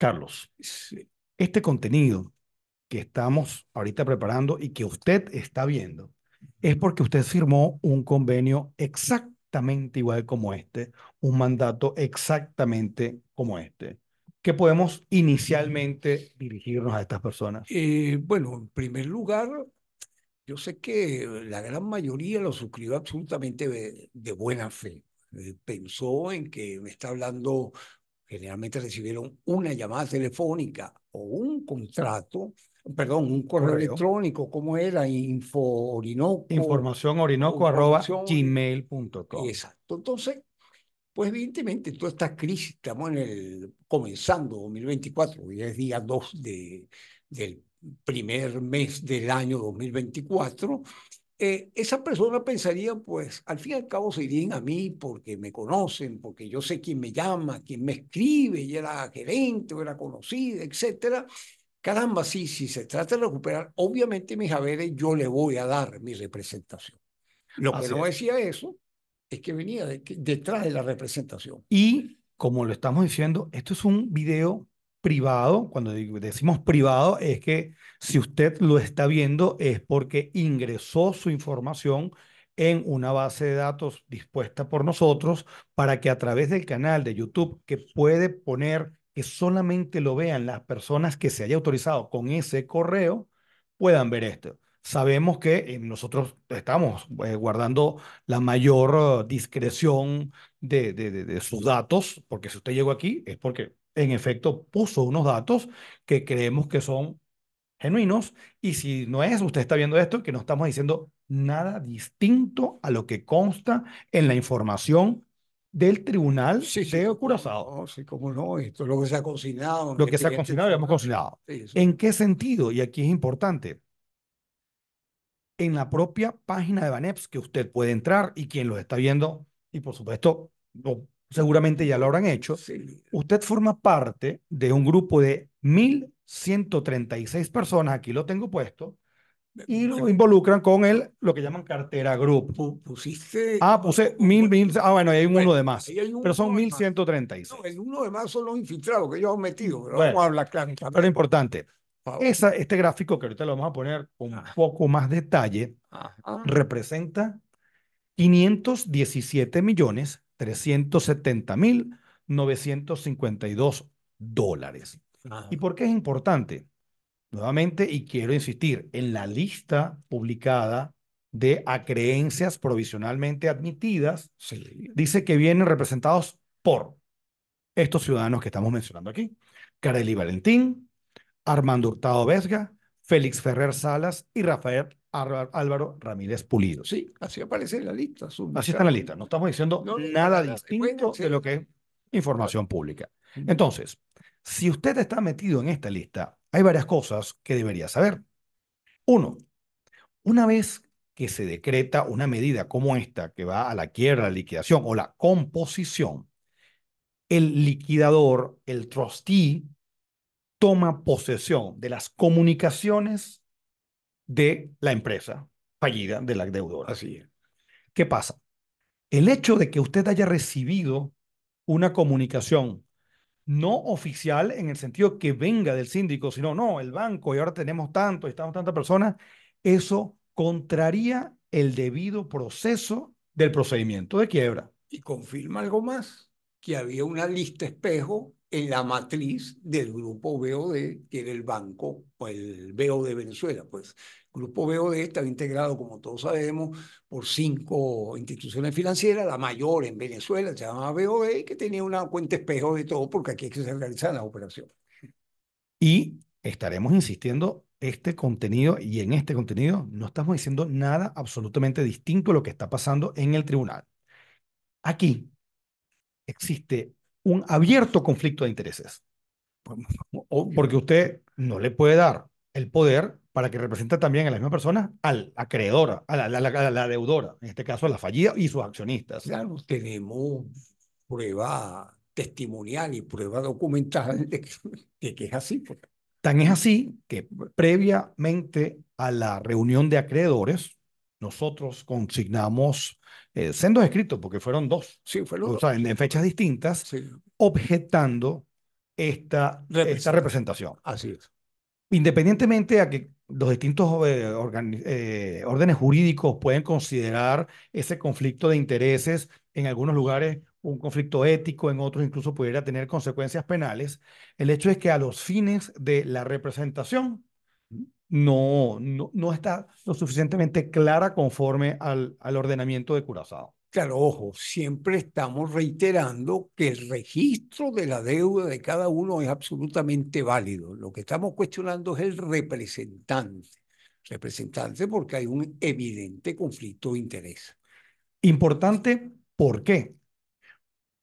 Carlos, este contenido que estamos ahorita preparando y que usted está viendo es porque usted firmó un convenio exactamente igual como este, un mandato exactamente como este. ¿Qué podemos inicialmente dirigirnos a estas personas? Eh, bueno, en primer lugar, yo sé que la gran mayoría lo suscribió absolutamente de, de buena fe. Eh, pensó en que me está hablando, generalmente recibieron una llamada telefónica o un contrato, perdón, un correo, Correo. electrónico, ¿cómo era? Info Orinoco. Información orinoco arroba Información- gmail.com. Exacto. Entonces, pues evidentemente toda esta crisis, estamos en el, comenzando 2024, hoy es día 2 de, del primer mes del año 2024, eh, esa persona pensaría, pues al fin y al cabo se irían a mí porque me conocen, porque yo sé quién me llama, quién me escribe, y era gerente o era conocida, etcétera. Caramba, sí, si se trata de recuperar, obviamente mis haberes, yo le voy a dar mi representación. Lo que no es. decía eso es que venía de- que- detrás de la representación. Y como lo estamos diciendo, esto es un video privado. Cuando decimos privado, es que si usted lo está viendo es porque ingresó su información en una base de datos dispuesta por nosotros para que a través del canal de YouTube, que puede poner que solamente lo vean las personas que se haya autorizado con ese correo, puedan ver esto. Sabemos que eh, nosotros estamos eh, guardando la mayor eh, discreción de, de, de, de sus datos, porque si usted llegó aquí es porque en efecto puso unos datos que creemos que son genuinos y si no es, usted está viendo esto, que no estamos diciendo nada distinto a lo que consta en la información del tribunal Sí, sí, de Curazao, sí, cómo no, esto es lo que se ha cocinado. lo que se ha expediente consignado y hemos. Sí, eso. ¿En qué sentido? Y aquí es importante. En la propia página de Baneps que usted puede entrar y quien lo está viendo, y por supuesto, lo- seguramente ya lo habrán hecho, Sí, usted forma parte de un grupo de 1.136 personas, aquí lo tengo puesto, y lo involucran con el, lo que llaman cartera group. pu- pusiste. Ah, puse mil, mil, ah, bueno, hay Bueno, uno de más, un pero son uno de más. 1.136. No, el uno de más son los infiltrados que ellos han metido, pero Bueno, vamos a hablar claro. Pero importante, esa, este gráfico que ahorita lo vamos a poner con un Ah. poco más detalle, Ajá. representa 517 millones 370 mil 952 dólares. Ajá. ¿Y por qué es importante? Nuevamente, y quiero insistir, en la lista publicada de acreencias provisionalmente admitidas, Sí. dice que vienen representados por estos ciudadanos que estamos mencionando aquí. Carely Valentín, Armando Hurtado Vesga, Félix Ferrer Salas y Rafael Álvaro Ramírez Pulido. Sí, así aparece en la lista. Así está en la lista. No estamos diciendo No, nada distinto de lo que es información pública. Entonces, si usted está metido en esta lista, hay varias cosas que debería saber. Uno, una vez que se decreta una medida como esta, que va a la quiebra, la liquidación o la composición, el liquidador, el trustee, toma posesión de las comunicaciones de la empresa fallida, de la deudora. Así es. ¿Qué pasa? El hecho de que usted haya recibido una comunicación no oficial en el sentido que venga del síndico, sino no, el banco y ahora tenemos tanto y estamos tantas personas, eso contraría el debido proceso del procedimiento de quiebra. Y confirma algo más, que había una lista espejo en la matriz del grupo BOD, que era el banco, o el BOD Venezuela. Pues el grupo BOD estaba integrado, como todos sabemos, por cinco instituciones financieras, la mayor en Venezuela se llamaba BOD, que tenía una cuenta espejo de todo, porque aquí es que se realizan las operaciones. Y estaremos insistiendo este contenido y en este contenido no estamos diciendo nada absolutamente distinto a lo que está pasando en el tribunal. Aquí existe un abierto conflicto de intereses, porque usted no le puede dar el poder para que represente también a la misma persona al acreedora, a la, la- la- la deudora, en este caso a la fallida y sus accionistas. Claro, tenemos prueba testimonial y prueba documental de que, de que es así. pues. Tan es así que previamente a la reunión de acreedores, nosotros consignamos eh, sendos escritos, porque fueron dos, Sí, fue lo o sea, en, en fechas distintas, sí. objetando esta, esta Representa. representación. Así es. Independientemente a que los distintos eh, eh, órdenes jurídicos pueden considerar ese conflicto de intereses, en algunos lugares un conflicto ético, en otros incluso pudiera tener consecuencias penales, el hecho es que a los fines de la representación no, no, no está lo suficientemente clara conforme al, al ordenamiento de Curazao. Claro, ojo, siempre estamos reiterando que el registro de la deuda de cada uno es absolutamente válido. Lo que estamos cuestionando es el representante. Representante porque hay un evidente conflicto de interés. Importante, ¿por qué?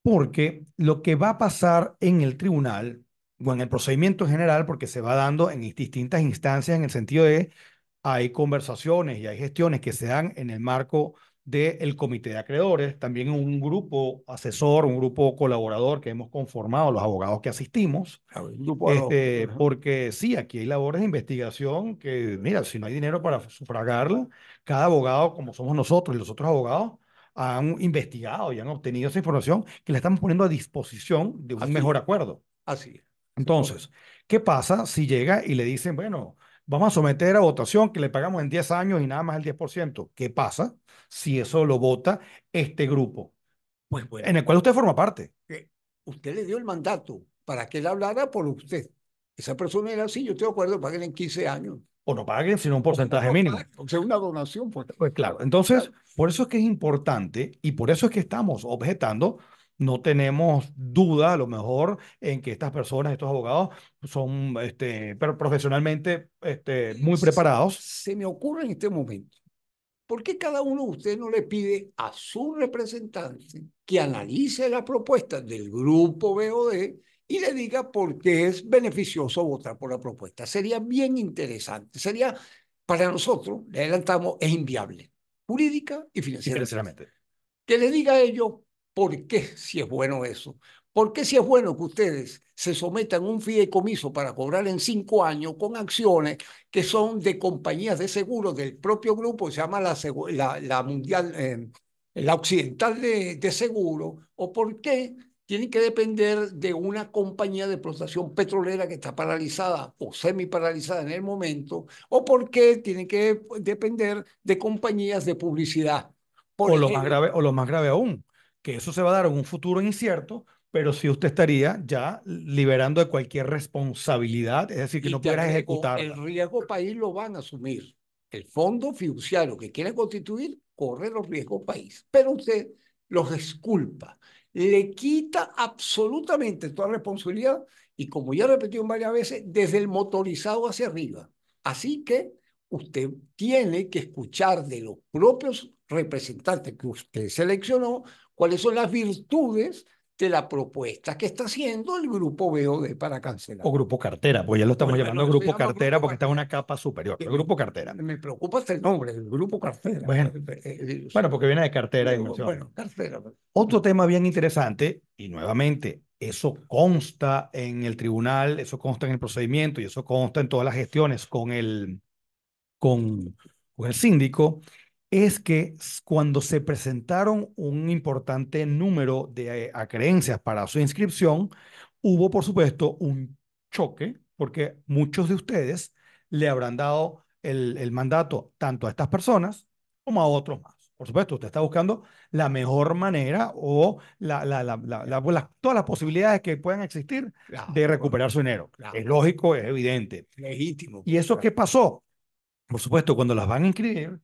Porque lo que va a pasar en el tribunal o en el procedimiento en general, porque se va dando en distintas instancias en el sentido de hay conversaciones y hay gestiones que se dan en el marco del comité de acreedores, también un grupo asesor, un grupo colaborador que hemos conformado, los abogados que asistimos, grupo este, porque sí, aquí hay labores de investigación que, mira, si no hay dinero para sufragarla, cada abogado, como somos nosotros y los otros abogados, han investigado y han obtenido esa información que la estamos poniendo a disposición de un Así mejor acuerdo. Así es. Entonces, ¿qué pasa si llega y le dicen, bueno, vamos a someter a votación que le pagamos en 10 años y nada más el 10%? ¿Qué pasa si eso lo vota este grupo Pues bueno, en el cual usted forma parte? que usted le dio el mandato para que él hablara por usted. Esa persona era así, yo estoy de acuerdo, paguen en 15 años. O no paguen, sino un porcentaje mínimo. O sea, una donación. Pues. Pues claro, entonces, por eso es que es importante y por eso es que estamos objetando. No tenemos duda, a lo mejor, en que estas personas, estos abogados, son este, pero profesionalmente este, muy preparados. Se me ocurre en este momento, ¿por qué cada uno de ustedes no le pide a su representante que analice la propuesta del grupo BOD y le diga por qué es beneficioso votar por la propuesta? Sería bien interesante. Sería, para nosotros, le adelantamos, es inviable, jurídica y financieramente. que le diga a ellos por qué si es bueno eso. ¿Por qué si es bueno que ustedes se sometan a un fideicomiso para cobrar en cinco años con acciones que son de compañías de seguros del propio grupo, se llama la, la, la mundial, eh, la occidental de, de seguro? ¿O por qué tienen que depender de una compañía de explotación petrolera que está paralizada o semi paralizada en el momento? ¿O por qué tienen que depender de compañías de publicidad? Por O lo más grave, o lo más grave aún, que eso se va a dar en un futuro incierto, pero si usted estaría ya liberando de cualquier responsabilidad, es decir, que Y no agrego, ejecutar. el riesgo país lo van a asumir. El fondo fiduciario que quiere constituir corre los riesgos país, pero usted los disculpa, le quita absolutamente toda responsabilidad y como ya repetido varias veces, desde el motorizado hacia arriba. Así que usted tiene que escuchar de los propios representantes que usted seleccionó cuáles son las virtudes de la propuesta que está haciendo el grupo BOD para cancelar. O grupo cartera, pues ya lo estamos Bueno, llamando se grupo cartera grupo porque está en una capa superior. El grupo cartera. Me preocupa hasta el nombre, el grupo cartera. Bueno. Eh, eh, Bueno, porque viene de cartera bueno, inversión. bueno, cartera. Otro tema bien interesante, y nuevamente, eso consta en el tribunal, eso consta en el procedimiento y eso consta en todas las gestiones con el, con, con el síndico, es que cuando se presentaron un importante número de eh, acreencias para su inscripción, hubo, por supuesto, un choque, porque muchos de ustedes le habrán dado el, el mandato tanto a estas personas como a otros más. Por supuesto, usted está buscando la mejor manera o la, la, la, la- todas las posibilidades que puedan existir Claro, de recuperar su dinero. Claro. Es lógico, es evidente. Legítimo. ¿Y eso qué pasó? Por supuesto, cuando las van a inscribir,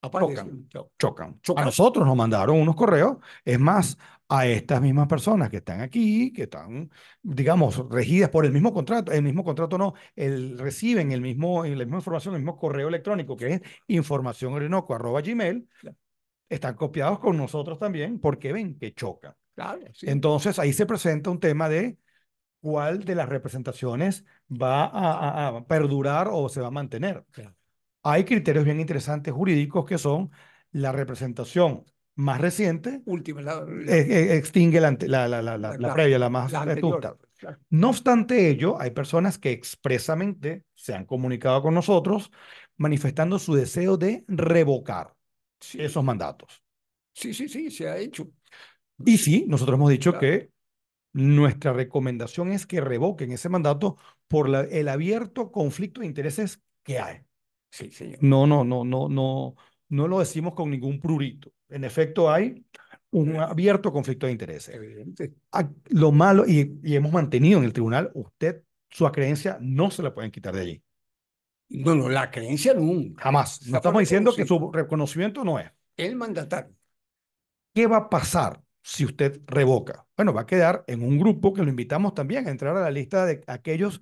Aparece chocan. chocan. Chocan. A nosotros nos mandaron unos correos, es más, a estas mismas personas que están aquí, que están, digamos, regidas por el mismo contrato, el mismo contrato no, el, reciben el mismo, la misma información, el mismo correo electrónico que es informacionorinoco.gmail, están copiados con nosotros también porque ven que chocan. Claro, sí. Entonces ahí se presenta un tema de cuál de las representaciones va a, a- a perdurar o se va a mantener. Claro. Hay criterios bien interesantes jurídicos que son la representación más reciente Última, la, la- eh, eh, extingue la, ante- la, la, la, la- la la- previa, la más vetusta. Claro. No obstante ello, hay personas que expresamente se han comunicado con nosotros manifestando su deseo de revocar Sí, esos mandatos. sí, sí, sí, se ha hecho. Y sí, nosotros hemos dicho Claro. que Nuestra recomendación es que revoquen ese mandato por la, el abierto conflicto de intereses que hay. Sí, señor. No, no, no, no, no, no lo decimos con ningún prurito. En efecto, hay un abierto conflicto de intereses. Evidente. Ah, Lo malo, y, y hemos mantenido en el tribunal, usted, su acreencia no se la pueden quitar de allí. No, no, la creencia nunca. Jamás. No estamos diciendo que su reconocimiento no es. El mandatario. ¿Qué va a pasar si usted revoca? Bueno, va a quedar en un grupo que lo invitamos también a entrar a la lista de aquellos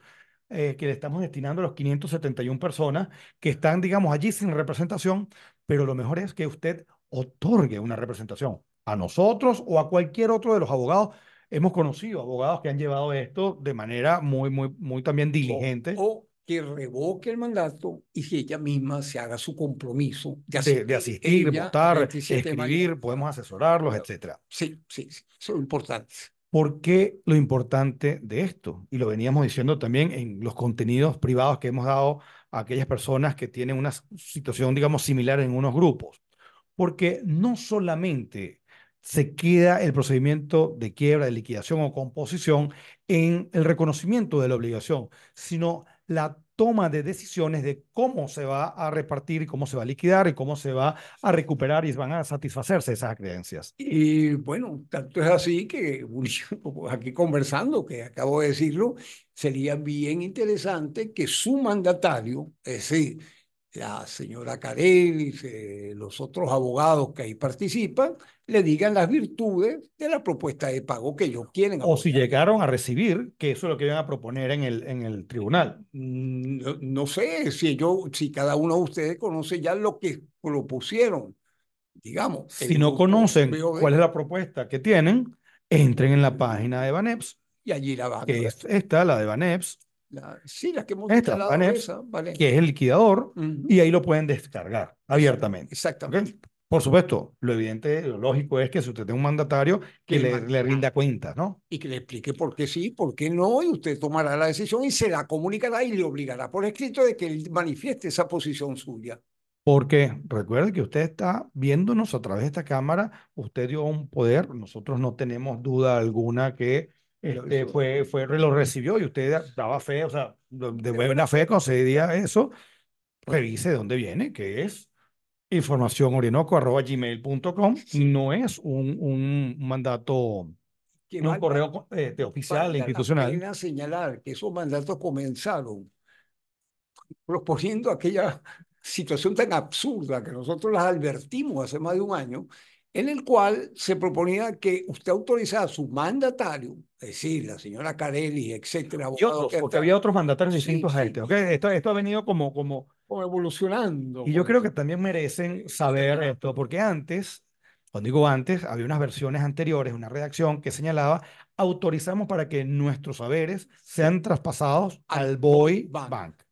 eh, que le estamos destinando a los 571 personas que están, digamos, allí sin representación, pero lo mejor es que usted otorgue una representación a nosotros o a cualquier otro de los abogados. Hemos conocido abogados que han llevado esto de manera muy, muy, muy también diligente. O, o que revoque el mandato y que ella misma se haga su compromiso de de, de asistir, ella, votar, 27 de mayo. escribir, podemos asesorarlos, etcétera. Sí, sí, sí, eso es importante. ¿Por qué lo importante de esto? Y lo veníamos diciendo también en los contenidos privados que hemos dado a aquellas personas que tienen una situación, digamos, similar en unos grupos. Porque no solamente se queda el procedimiento de quiebra, de liquidación o composición en el reconocimiento de la obligación, sino la toma de decisiones de cómo se va a repartir cómo se va a liquidar y cómo se va a recuperar y van a satisfacerse esas creencias. Y bueno, tanto es así que como aquí conversando, que acabo de decirlo, sería bien interesante que su mandatario, es decir, la señora Carelis, eh, los otros abogados que ahí participan, le digan las virtudes de la propuesta de pago que ellos quieren. O si apoyar. llegaron a recibir, que eso es lo que iban a proponer en el, en el tribunal. Mm, No, no sé si yo, si cada uno de ustedes conoce ya lo que propusieron, digamos. Si no conocen cuál es la propuesta que tienen, entren en la página de Baneps, Y allí la van que es esta, la de Baneps, La- sí, la que hemos Esta, instalado Baneps, esa, vale. que es el liquidador, Ujú. y ahí lo pueden descargar abiertamente. Exactamente. ¿ok? Por supuesto, lo evidente, lo lógico es que si usted tiene un mandatario, que le, le rinda cuentas, ¿no? Y que le explique por qué sí, por qué no, y usted tomará la decisión y se la comunicará y le obligará por escrito de que él manifieste esa posición suya. Porque recuerde que usted está viéndonos a través de esta cámara, usted dio un poder, nosotros no tenemos duda alguna que este, fue, fue, lo recibió y usted daba fe, o sea, de buena fe concedía eso, revise de dónde viene, que es informacionorinoco.gmail.com, Sí. no es un, un mandato, Que no un correo este, oficial, la institucional. pena señalar que esos mandatos comenzaron proponiendo aquella situación tan absurda que nosotros las advertimos hace más de un año, en el cual se proponía que usted autorizara a su mandatario, es decir, la señora Carelli, etcétera, Y otros, que porque había otros mandatarios Sí, distintos a sí. este, ¿ok? Esto, esto ha venido como, como, como evolucionando. Y yo creo que también merecen saber esto, porque antes, cuando digo antes, había unas versiones anteriores, una redacción que señalaba, autorizamos para que nuestros saberes sean traspasados Al al Boy Bank. Bank.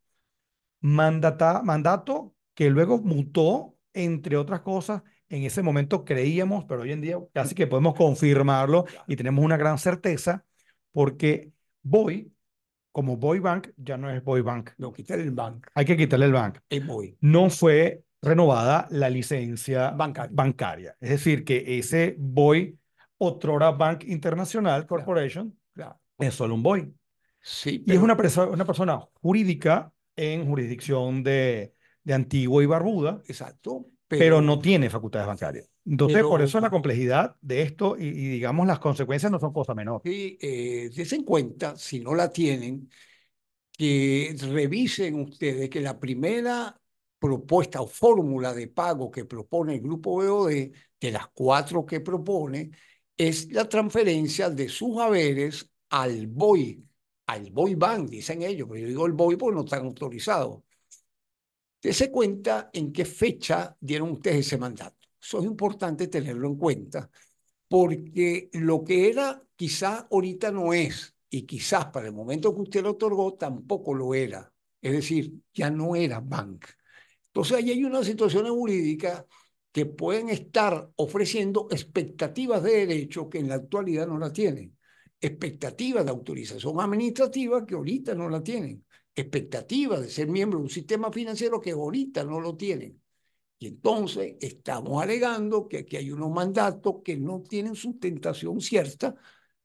Mandata, mandato que luego mutó, entre otras cosas, en ese momento creíamos, pero hoy en día casi que podemos confirmarlo y tenemos una gran certeza, porque Boy, como Boy Bank, ya no es Boy Bank. No, quitar el banco, Hay que quitarle el bank es voy. no fue renovada la licencia Bancaria. bancaria. Es decir, que ese BOI, otrora Bank International. Corporation, Claro. es solo un BOI. Sí, Y es una, perso- una persona jurídica en jurisdicción de, de Antigua y Barbuda, exacto, pero, no tiene facultades bancarias. Entonces, por eso la complejidad de esto y, y, digamos, las consecuencias no son cosa menor. Sí, eh, desen cuenta, si no la tienen, que revisen ustedes que la primera propuesta o fórmula de pago que propone el grupo BOD, de las cuatro que propone, es la transferencia de sus haberes al BOI, al BOI Bank, dicen ellos, pero yo digo el BOI porque no están autorizados. Dese cuenta en qué fecha dieron ustedes ese mandato. Eso es importante tenerlo en cuenta, porque lo que era quizá ahorita no es, y quizás para el momento que usted lo otorgó tampoco lo era. Es decir, ya no era bank. Entonces ahí hay unas situaciones jurídicas que pueden estar ofreciendo expectativas de derecho que en la actualidad no la tienen. Expectativas de autorización administrativa que ahorita no la tienen. Expectativas de ser miembro de un sistema financiero que ahorita no lo tienen. Y entonces estamos alegando que aquí hay unos mandatos que no tienen sustentación cierta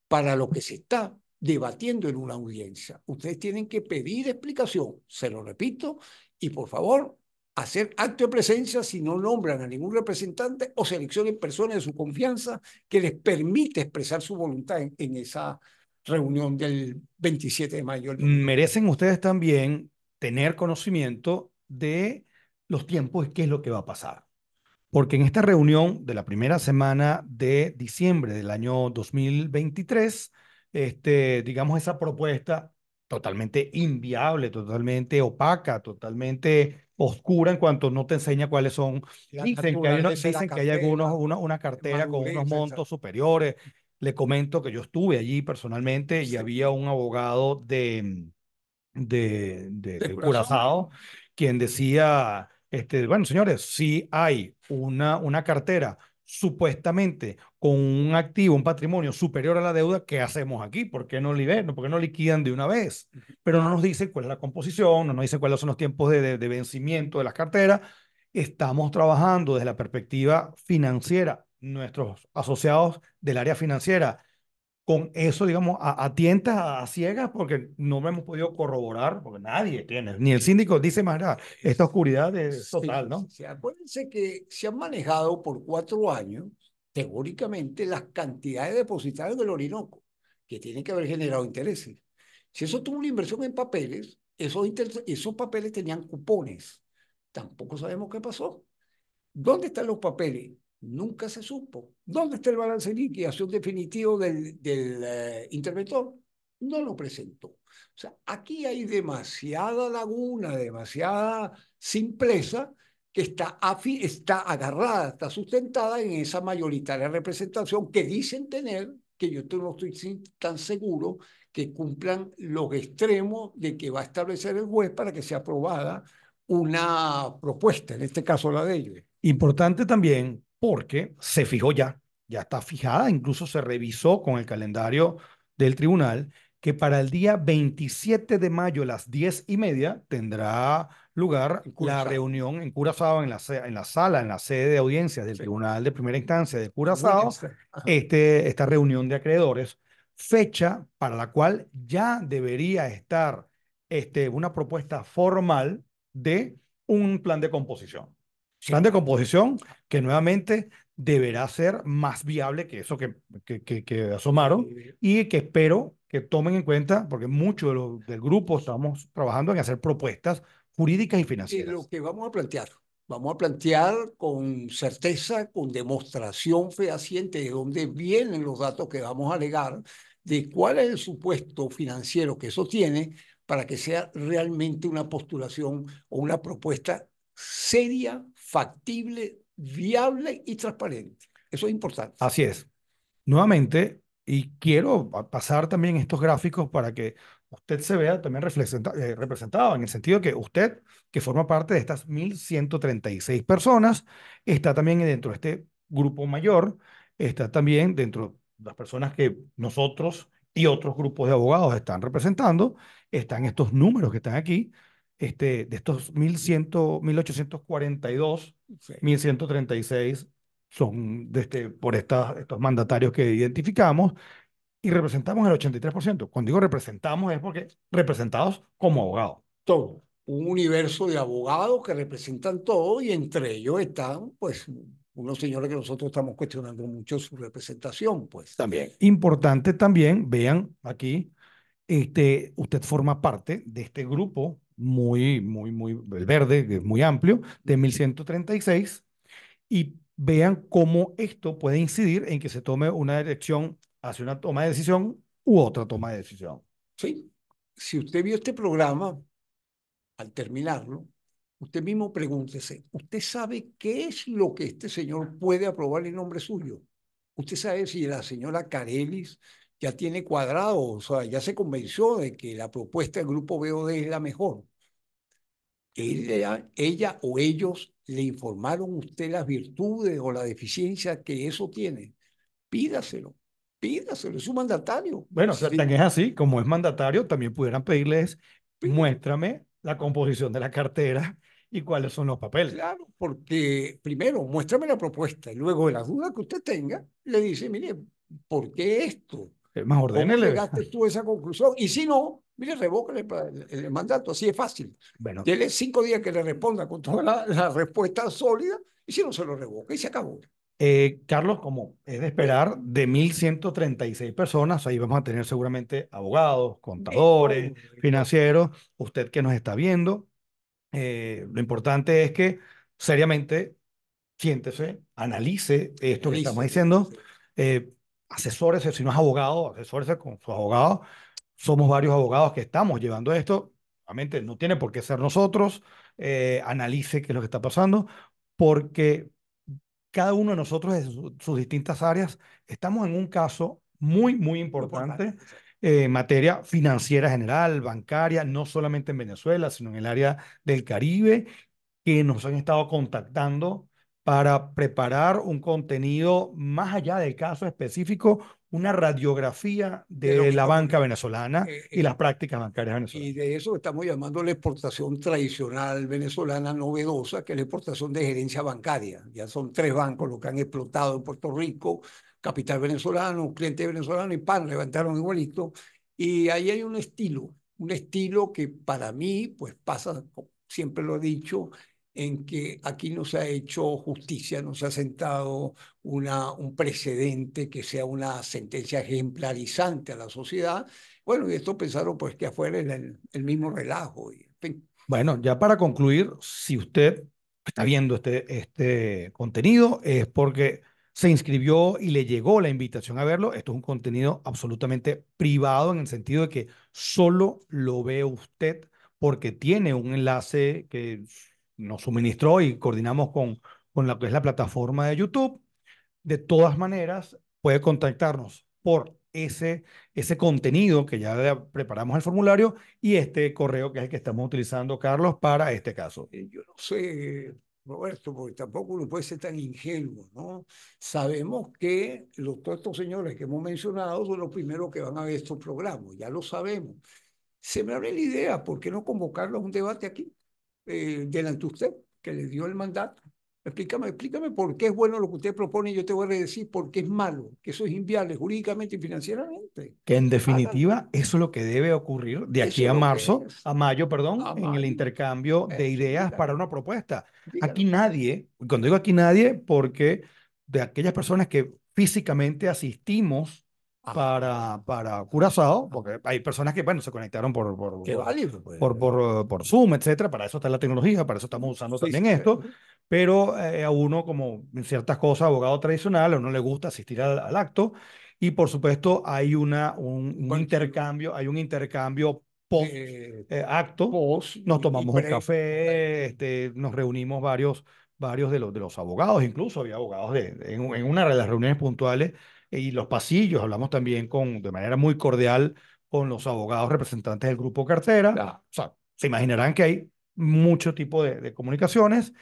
para lo que se está debatiendo en una audiencia. Ustedes tienen que pedir explicación, se lo repito, y por favor, hacer acto de presencia si no nombran a ningún representante o seleccionen personas de su confianza que les permite expresar su voluntad en, en esa reunión del 27 de mayo. Merecen ustedes también tener conocimiento de los tiempos y qué es lo que va a pasar. Porque en esta reunión de la primera semana de diciembre del año 2023, este, digamos, esa propuesta totalmente inviable, totalmente opaca, totalmente oscura en cuanto no te enseña cuáles son. dicen que hay, dicen que hay algunos, una, una cartera con unos montos superiores. Le comento que yo estuve allí personalmente y había un abogado de, de, de, de Curazao quien decía, este, bueno, señores, si hay una, una cartera supuestamente con un activo, un patrimonio superior a la deuda, ¿qué hacemos aquí? ¿Por qué no liberan? ¿Por qué no liquidan de una vez? Pero no nos dicen cuál es la composición, no nos dicen cuáles son los tiempos de, de, de vencimiento de las carteras. Estamos trabajando desde la perspectiva financiera. Nuestros asociados del área financiera con eso, digamos, a, a tientas, a, ciegas, porque no hemos podido corroborar, porque nadie tiene, ni el síndico dice más nada, esta oscuridad es total, ¿no? Sí, acuérdense que se han manejado por cuatro años, teóricamente, las cantidades depositarias del Orinoco, que tienen que haber generado intereses. Si eso tuvo una inversión en papeles, esos, esos papeles tenían cupones. Tampoco sabemos qué pasó. ¿Dónde están los papeles? Nunca se supo. ¿Dónde está el balance de liquidación definitivo del, uh, interventor? No lo presentó. O sea, aquí hay demasiada laguna, demasiada simpleza que está, está agarrada, está sustentada en esa mayoritaria representación que dicen tener, que yo no estoy tan seguro, que cumplan los extremos de que va a establecer el juez para que sea aprobada una propuesta, en este caso la de ellos. Importante también porque se fijó ya, ya está fijada, incluso se revisó con el calendario del tribunal que para el día 27 de mayo a las 10 y media tendrá lugar la reunión en Curazao, en la, en la sala, en la sede de audiencias del sí. Tribunal de Primera Instancia de Curazao, este, esta reunión de acreedores, fecha para la cual ya debería estar este, una propuesta formal de un plan de composición. Plan de composición que nuevamente deberá ser más viable que eso que, que, que, que asomaron y que espero que tomen en cuenta, porque muchos de los, del grupo estamos trabajando en hacer propuestas jurídicas y financieras. Y lo que vamos a plantear, vamos a plantear con certeza, con demostración fehaciente de dónde vienen los datos que vamos a alegar, de cuál es el supuesto financiero que eso tiene, para que sea realmente una postulación o una propuesta seria, factible, viable y transparente. Eso es importante. Así es. Nuevamente, y quiero pasar también estos gráficos para que usted se vea también eh, representado, en el sentido que usted, que forma parte de estas 1.136 personas, está también dentro de este grupo mayor, está también dentro de las personas que nosotros y otros grupos de abogados están representando, están estos números que están aquí, este, de estos 1100, 1842, sí. 1136 son de este, por estas, estos mandatarios que identificamos y representamos el 83%. Cuando digo representamos es porque representados como abogados. Todo. Un universo de abogados que representan todo y entre ellos están, pues, unos señores que nosotros estamos cuestionando mucho su representación, pues. También. Importante también, vean aquí, este, usted forma parte de este grupo muy, muy, muy, el verde, muy amplio, de 1136, y vean cómo esto puede incidir en que se tome una dirección hacia una toma de decisión u otra toma de decisión. Sí, si usted vio este programa, al terminarlo, usted mismo pregúntese, ¿usted sabe qué es lo que este señor puede aprobar en nombre suyo? ¿Usted sabe si la señora Carelis ya tiene cuadrado, o sea, ya se convenció de que la propuesta del grupo BOD es la mejor? Ella, ella o ellos le informaron a usted las virtudes o la deficiencia que eso tiene. Pídaselo, pídaselo, es un mandatario. Bueno, sí. tan es así, como es mandatario, también pudieran pedirles, muéstrame la composición de la cartera y cuáles son los papeles. Claro, porque primero, muéstrame la propuesta y luego de las dudas que usted tenga, le dice, mire, ¿por qué esto? Más, ¿Cómo ordénele. llegaste tú a esa conclusión? Y si no, mire, revócale el, el, el mandato, así es fácil. Bueno, Dele cinco días que le responda con toda la, la respuesta sólida y si no se lo revoca y se acabó. eh, Carlos, como es de esperar, de 1.136 personas, ahí vamos a tener seguramente abogados, contadores, financieros, usted que nos está viendo. eh, lo importante es que seriamente siéntese, analice esto que estamos diciendo, eh, asesórese, si no es abogado, asesórese con su abogado. Somos varios abogados que estamos llevando esto. Obviamente no tiene por qué ser nosotros. eh, analice qué es lo que está pasando, porque cada uno de nosotros en su- sus distintas áreas estamos en un caso muy, muy importante Importante. eh, en materia financiera general, bancaria, no solamente en Venezuela, sino en el área del Caribe, que nos han estado contactando para preparar un contenido más allá del caso específico, una radiografía De la banca venezolana Eh, y eh, las prácticas bancarias Y venezolanas. de eso estamos llamando la exportación tradicional venezolana novedosa, que es la exportación de gerencia bancaria. Ya son tres bancos los que han explotado en Puerto Rico, Capital Venezolano, Cliente Venezolano y PAN, levantaron igualito. Y ahí hay un estilo, un estilo que para mí, pues pasa, siempre lo he dicho, en que aquí no se ha hecho justicia, no se ha sentado una, un precedente que sea una sentencia ejemplarizante a la sociedad. Bueno, y esto pensaron pues que afuera era el, el mismo relajo. Bueno, ya para concluir, si usted está viendo este, este contenido, es porque se inscribió y le llegó la invitación a verlo. Esto es un contenido absolutamente privado en el sentido de que solo lo ve usted porque tiene un enlace que nos suministró y coordinamos con, con la que es la plataforma de YouTube. De todas maneras, puede contactarnos por ese, ese contenido que ya preparamos el formulario y este correo que es el que estamos utilizando, Carlos, para este caso. eh, yo no sé, Roberto, porque tampoco uno puede ser tan ingenuo, ¿no? Sabemos que los, todos estos señores que hemos mencionado son los primeros que van a ver estos programas, ya lo sabemos. Se me abre la idea, ¿por qué no convocarlo a un debate aquí, eh, delante de usted, que le dio el mandato? Explícame, explícame por qué es bueno lo que usted propone y yo te voy a decir por qué es malo, que eso es inviable jurídicamente y financieramente. Que en definitiva eso es lo que debe ocurrir de aquí a marzo, a mayo, perdón, A en el intercambio de ideas dígalo. para una propuesta. Dígalo. Aquí nadie, y cuando digo aquí nadie, porque de aquellas personas que físicamente asistimos para, para Curazao, porque hay personas que, bueno, se conectaron por, por, qué por, válido, pues. por, por, por Zoom, etcétera. Para eso está la tecnología, para eso estamos usando Sí, también sí, esto. sí. Pero eh, a uno, como en ciertas cosas, abogado tradicional, a uno le gusta asistir al, al acto. Y por supuesto, hay una, un, un Bueno, intercambio, hay un intercambio post Eh, eh, acto. post Nos tomamos un café, este, nos reunimos varios, varios de los, de los abogados, incluso había abogados de, de- en, en una de las reuniones puntuales y los pasillos, hablamos también con, de manera muy cordial con los abogados representantes del grupo Cartera. Claro. O sea, se imaginarán que hay mucho tipo de, de comunicaciones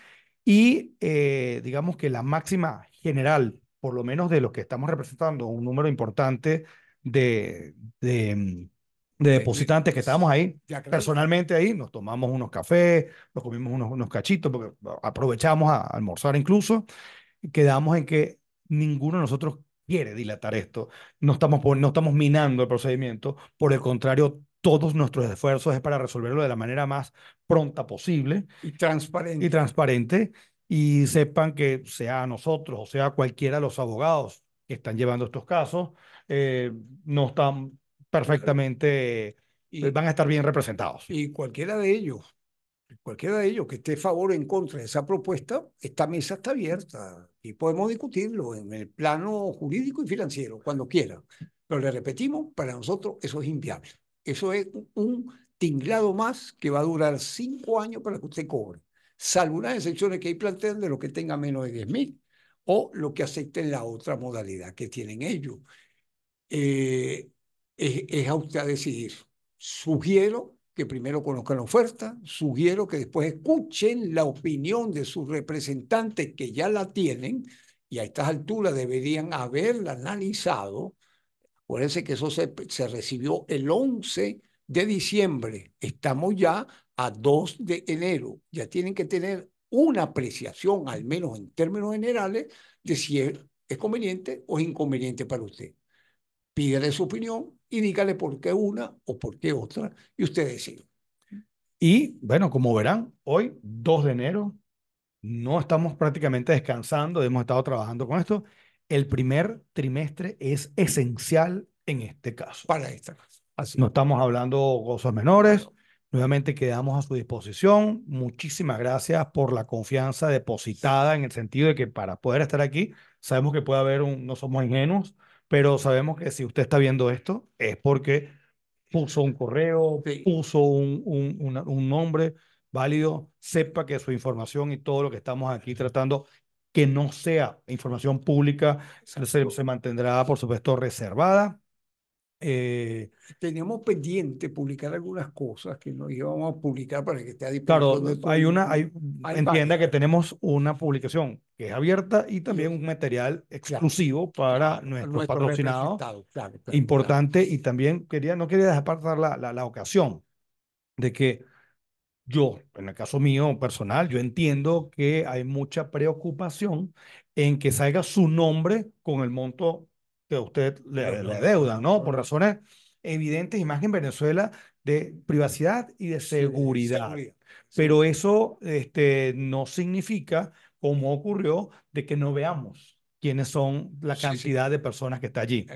y eh, digamos que la máxima general, por lo menos de los que estamos representando, un número importante de, de, de depositantes que estábamos ahí, personalmente ahí, nos tomamos unos cafés, nos comimos unos, unos cachitos, porque aprovechamos a almorzar incluso, quedamos en que ninguno de nosotros quiere dilatar esto, no estamos, no estamos minando el procedimiento, por el contrario, todos nuestros esfuerzos es para resolverlo de la manera más pronta posible Y transparente. y transparente y sepan que sea nosotros o sea cualquiera de los abogados que están llevando estos casos, eh, no están perfectamente, Y- van a estar bien representados. Y cualquiera de ellos, cualquiera de ellos que esté a favor o en contra de esa propuesta, esta mesa está abierta y podemos discutirlo en el plano jurídico y financiero, cuando quieran. Pero le repetimos, para nosotros eso es inviable. Eso es un- tinglado más que va a durar cinco años para que usted cobre, salvo unas excepciones que hay plantean de los que tengan menos de 10 mil o lo que acepten la otra modalidad que tienen ellos. Eh, es, es a usted decidir. Sugiero que primero conozcan la oferta, sugiero que después escuchen la opinión de sus representantes que ya la tienen y a estas alturas deberían haberla analizado. Acuérdense que eso se, se recibió el 11 de diciembre. Estamos ya a 2 de enero. Ya tienen que tener una apreciación, al menos en términos generales, de si es, conveniente o inconveniente para usted. Pídele su opinión y dígale por qué una o por qué otra y usted decide. Y bueno, como verán, hoy, 2 de enero, no estamos prácticamente descansando, hemos estado trabajando con esto. El primer trimestre es esencial en este caso. Para esta. Así. No estamos hablando cosas menores. Nuevamente quedamos a su disposición. Muchísimas gracias por la confianza depositada en el sentido de que para poder estar aquí, sabemos que puede haber un, no somos ingenuos, pero sabemos que si usted está viendo esto es porque puso un correo, puso un, un, un nombre válido, sepa que su información y todo lo que estamos aquí tratando que no sea información pública se, se mantendrá, por supuesto, reservada. Eh, Teníamos pendiente publicar algunas cosas que no íbamos a publicar para que esté a Claro, hay una, hay, entienda que tenemos una publicación que es abierta y también un material exclusivo para nuestros patrocinados. importante y también quería, no quería dejar pasar la, la, la ocasión de que yo, en el caso mío personal, yo entiendo que hay mucha preocupación en que salga su nombre con el monto que usted le, le deuda, ¿no? Por razones evidentes y más en Venezuela de privacidad y de seguridad. Pero eso este, no significa, como ocurrió, de que no veamos quiénes son la cantidad de personas que está allí.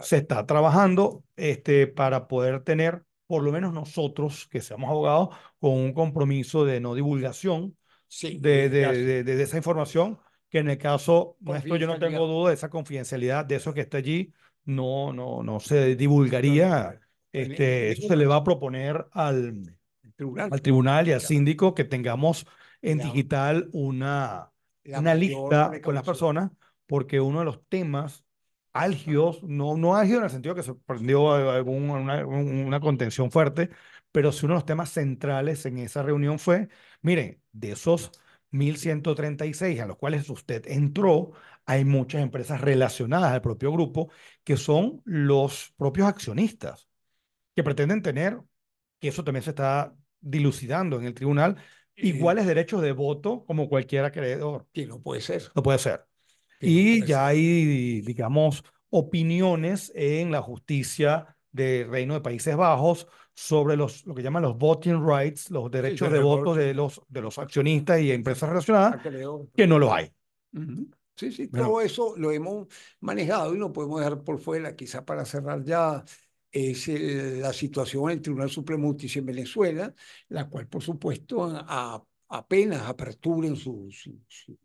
Se está trabajando este, para poder tener por lo menos nosotros, que seamos abogados, con un compromiso de no divulgación de, de, de, esa información, que en el caso nuestro yo no tengo duda de esa confidencialidad, de eso que está allí, no, no, no se divulgaría. este, eso se le va a proponer al, tribunal. al tribunal y al síndico que tengamos en digital una, una lista con las personas, porque uno de los temas álgidos, no, no álgido en el sentido que se prendió alguna una, contención fuerte, pero sí uno de los temas centrales en esa reunión fue, miren, de esos 1.136 a los cuales usted entró, hay muchas empresas relacionadas al propio grupo que son los propios accionistas, que pretenden tener, que eso también se está dilucidando en el tribunal, iguales derechos de voto como cualquier acreedor. Que no puede ser. No puede ser. Y ya hay, digamos, opiniones en la justicia del Reino de Países Bajos sobre los, lo que llaman los voting rights, los derechos de voto de los, de los accionistas y empresas relacionadas, que no los hay. Sí, sí, todo eso lo hemos manejado y no podemos dejar por fuera, quizá para cerrar ya, es la situación en el Tribunal Supremo de Justicia en Venezuela, la cual, por supuesto, a, apenas apertura en su, su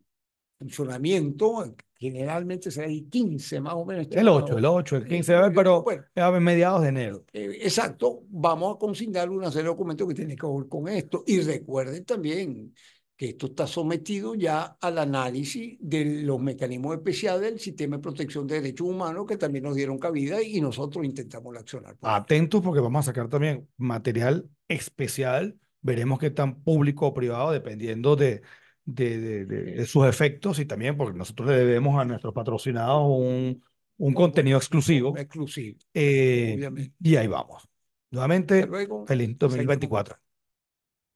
funcionamiento, generalmente será el 15 más o menos. El 8, el 8, el 15, pero bueno, a mediados de enero. Eh, exacto, vamos a consignar una serie de documentos que tienen que ver con esto. Y recuerden también que esto está sometido ya al análisis de los mecanismos especiales del sistema de protección de derechos humanos que también nos dieron cabida y nosotros intentamos accionar. Atentos porque vamos a sacar también material especial, veremos qué tan público o privado, dependiendo de, de, de, sus efectos y también porque nosotros le debemos a nuestros patrocinados un, un contenido exclusivo. Exclusivo. Eh, y ahí vamos. Nuevamente, feliz 2024.